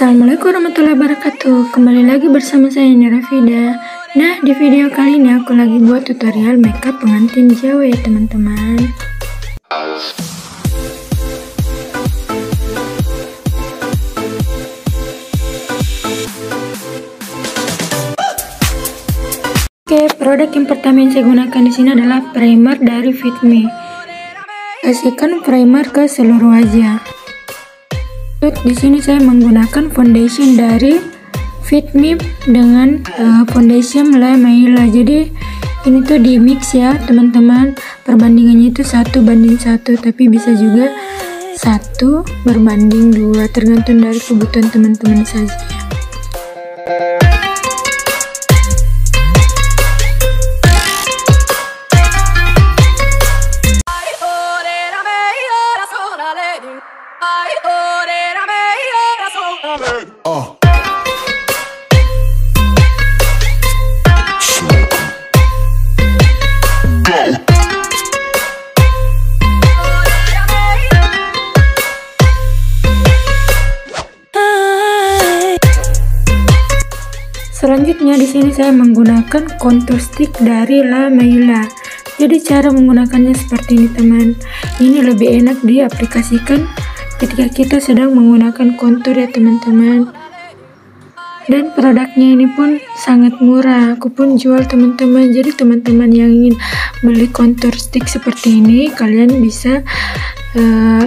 Assalamualaikum warahmatullahi wabarakatuh Kembali lagi bersama saya Nira Fida Nah di video kali ini aku lagi buat tutorial makeup pengantin Jawa ya teman-teman Oke, produk yang pertama yang saya gunakan di sini adalah primer dari Fit Me. Kasihkan primer ke seluruh wajah. Di sini saya menggunakan foundation dari Fit Me dengan uh, foundation La Maila. Jadi ini tuh di mix ya teman-teman. Perbandingannya itu satu banding satu, tapi bisa juga satu berbanding dua, tergantung dari kebutuhan teman-teman saja. Selanjutnya di sini saya menggunakan contour stick dari La. Jadi cara menggunakannya seperti ini teman. Ini lebih enak diaplikasikan ketika kita sedang menggunakan kontur ya teman-teman. Dan produknya ini pun sangat murah. Aku pun jual teman-teman. Jadi teman-teman yang ingin beli kontur stick seperti ini, kalian bisa uh,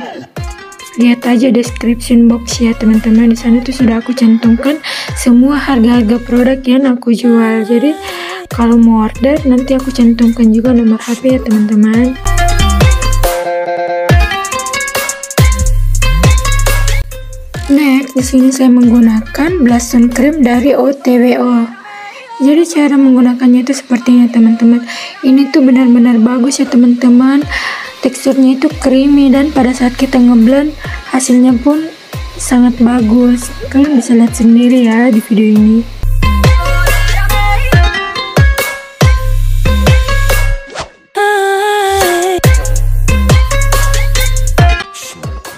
lihat aja description box ya teman-teman di sana tuh sudah aku cantumkan semua harga-harga produk yang aku jual jadi kalau mau order nanti aku cantumkan juga nomor HP ya teman-teman Next, di sini saya menggunakan blush cream dari OTWO. Jadi cara menggunakannya itu seperti ini teman-teman. Ini tuh benar-benar bagus ya teman-teman teksturnya itu creamy dan pada saat kita ngeblend hasilnya pun sangat bagus kalian bisa lihat sendiri ya di video ini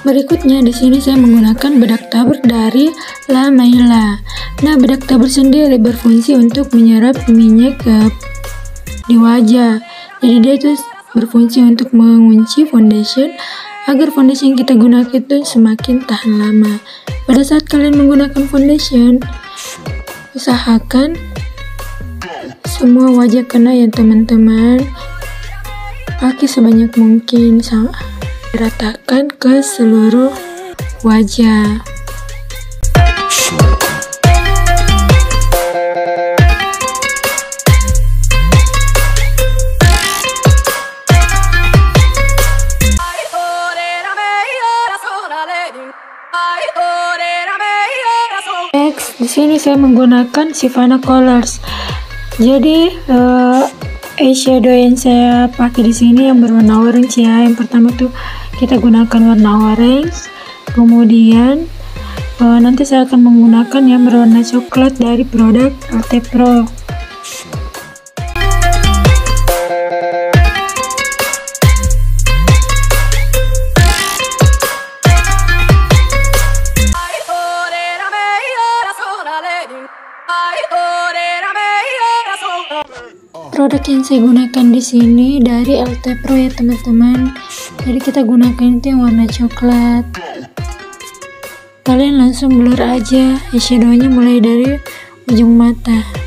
Berikutnya di sini saya menggunakan bedak tabur dari La Maila. Nah, bedak tabur sendiri berfungsi untuk menyerap minyak di wajah. Jadi dia itu berfungsi untuk mengunci foundation agar foundation yang kita gunakan itu semakin tahan lama. Pada saat kalian menggunakan foundation, usahakan semua wajah kena ya teman-teman. Pakai sebanyak mungkin, ratakan ke seluruh wajah. Sini saya menggunakan Sivana Colors. Jadi uh, eyeshadow yang saya pakai di sini yang berwarna orange ya. Yang pertama tuh kita gunakan warna orange. Kemudian uh, nanti saya akan menggunakan yang berwarna coklat dari produk Arte Pro. Produk yang saya gunakan di sini dari LT Pro ya teman-teman. Jadi kita gunakan itu yang warna coklat. Kalian langsung blur aja eyeshadownya mulai dari ujung mata.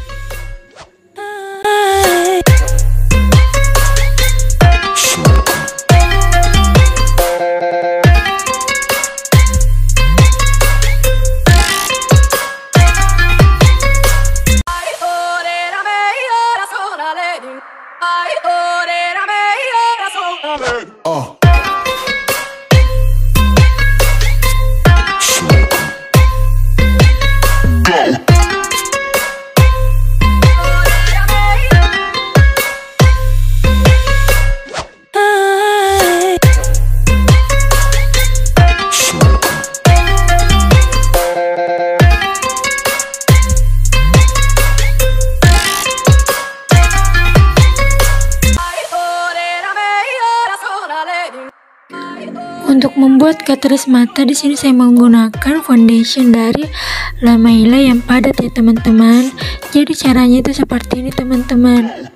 Membuat kateris mata di sini saya menggunakan foundation dari Lamaila yang padat ya teman-teman. Jadi caranya itu seperti ini teman-teman.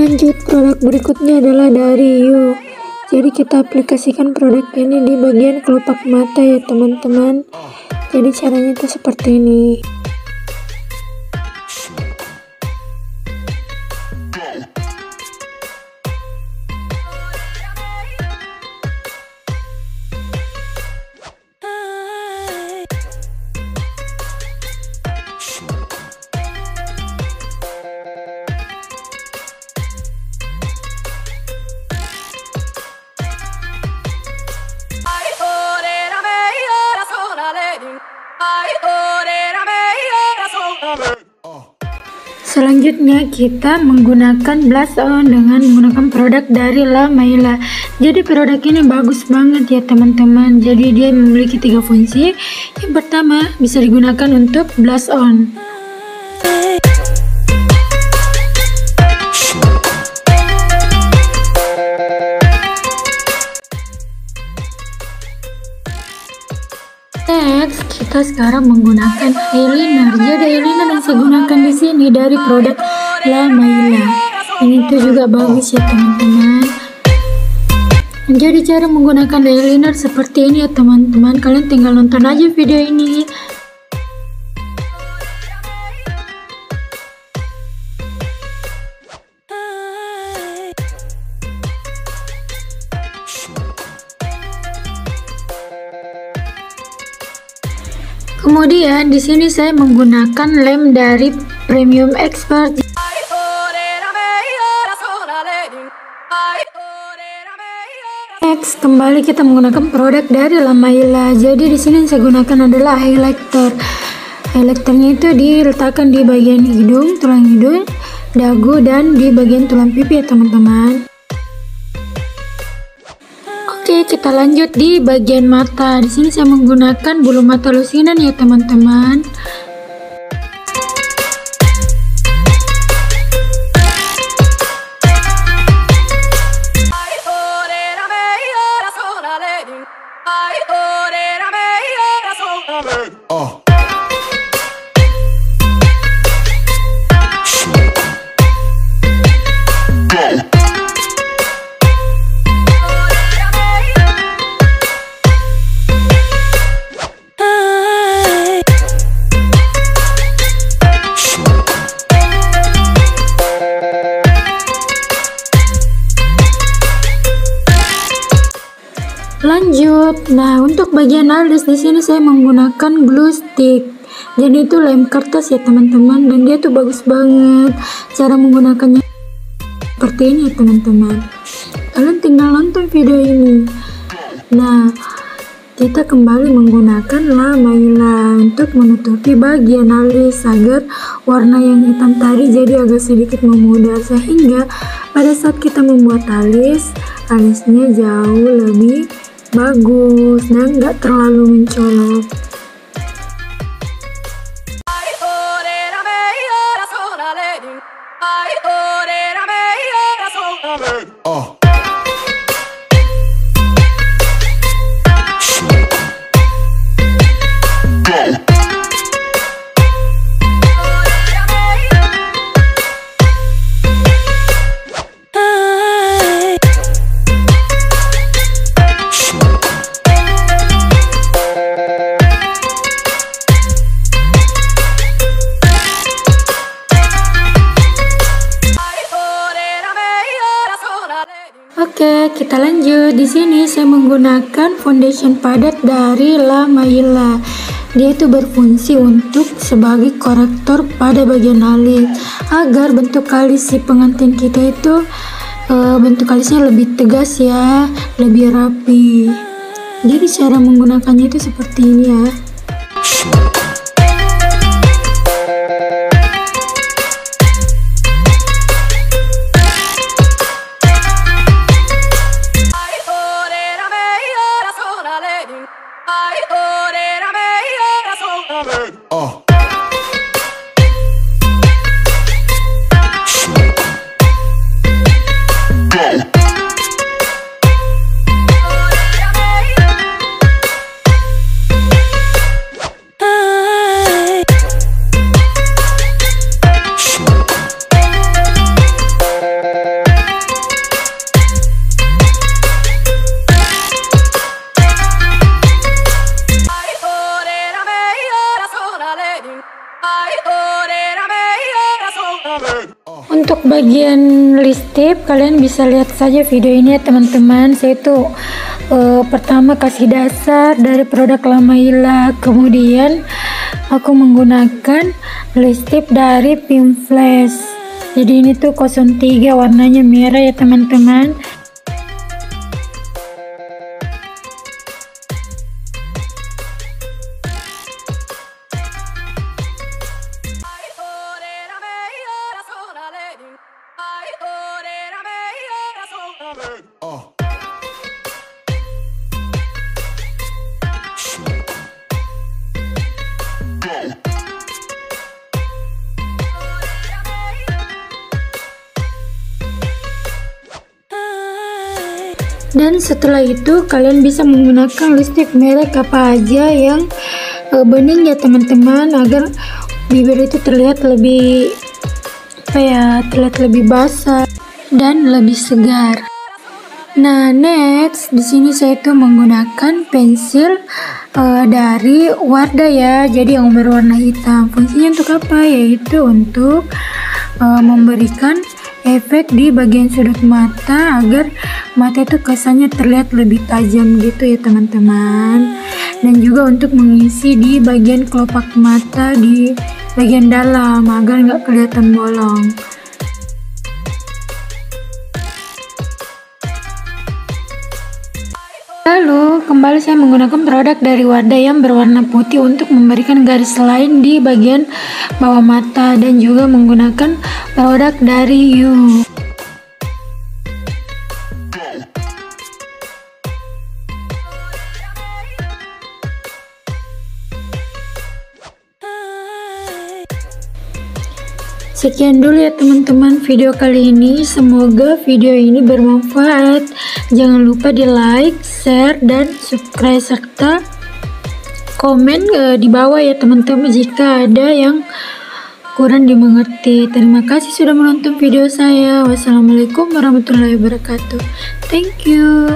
Lanjut, produk berikutnya adalah dari You. Jadi kita aplikasikan produk ini di bagian kelopak mata ya teman-teman. Jadi caranya itu seperti ini. Selanjutnya kita menggunakan blush on dengan menggunakan produk dari La Maila. Jadi produk ini bagus banget ya teman-teman. Jadi dia memiliki tiga fungsi. Yang pertama bisa digunakan untuk blush on. Kita sekarang menggunakan eyeliner. Jadi eyeliner yang saya gunakan di sini dari produk La Maila. Ini tuh juga bagus ya teman-teman. Jadi cara menggunakan eyeliner seperti ini ya teman-teman. Kalian tinggal nonton aja video ini. Kemudian di sini saya menggunakan lem dari Premium Expert. Next, kembali kita menggunakan produk dari Lamaila. Jadi di sini saya gunakan adalah highlighter. Highlighternya itu diletakkan di bagian hidung, tulang hidung, dagu, dan di bagian tulang pipi ya teman-teman. Oke, kita lanjut di bagian mata. Di sini saya menggunakan bulu mata lusinan ya, teman-teman. Bagian alis di sini saya menggunakan glue stick. Jadi itu lem kertas ya teman-teman dan dia tuh bagus banget. Cara menggunakannya seperti ini ya teman-teman. Kalian tinggal nonton video ini. Nah, kita kembali menggunakan La Maila untuk menutupi bagian alis agar warna yang hitam tadi jadi agak sedikit memudar sehingga pada saat kita membuat alis alisnya jauh lebih bagus dan nggak terlalu mencolok. Uh. Di sini saya menggunakan foundation padat dari La Maila. Dia itu berfungsi untuk sebagai korektor pada bagian alis agar bentuk alis si pengantin kita itu uh, bentuk alisnya lebih tegas ya, lebih rapi. Jadi cara menggunakannya itu seperti ini ya. Uh. Untuk bagian list tip kalian bisa lihat saja video ini ya teman-teman. Saya itu uh, pertama kasih dasar dari produk Lamaila, kemudian aku menggunakan list tip dari Pink Flash. Jadi ini tuh 03 warnanya merah ya teman-teman. Dan setelah itu kalian bisa menggunakan lipstick merek apa aja yang uh, bening ya teman-teman agar bibir itu terlihat lebih apa ya terlihat lebih basah dan lebih segar. Nah, next di sini saya itu menggunakan pensil uh, dari Wardah ya. Jadi yang berwarna hitam. Fungsinya untuk apa? Yaitu untuk uh, memberikan efek di bagian sudut mata agar mata itu kesannya terlihat lebih tajam gitu ya teman-teman. Dan juga untuk mengisi di bagian kelopak mata di bagian dalam agar nggak kelihatan bolong. Lalu, kembali saya menggunakan produk dari Wardah yang berwarna putih untuk memberikan garis lain di bagian bawah mata dan juga menggunakan produk dari You. Sekian dulu ya teman-teman video kali ini. Semoga video ini bermanfaat. Jangan lupa di like, share, dan subscribe serta komen uh, di bawah ya teman-teman jika ada yang kurang dimengerti. Terima kasih sudah menonton video saya. Wassalamualaikum warahmatullahi wabarakatuh. Thank you.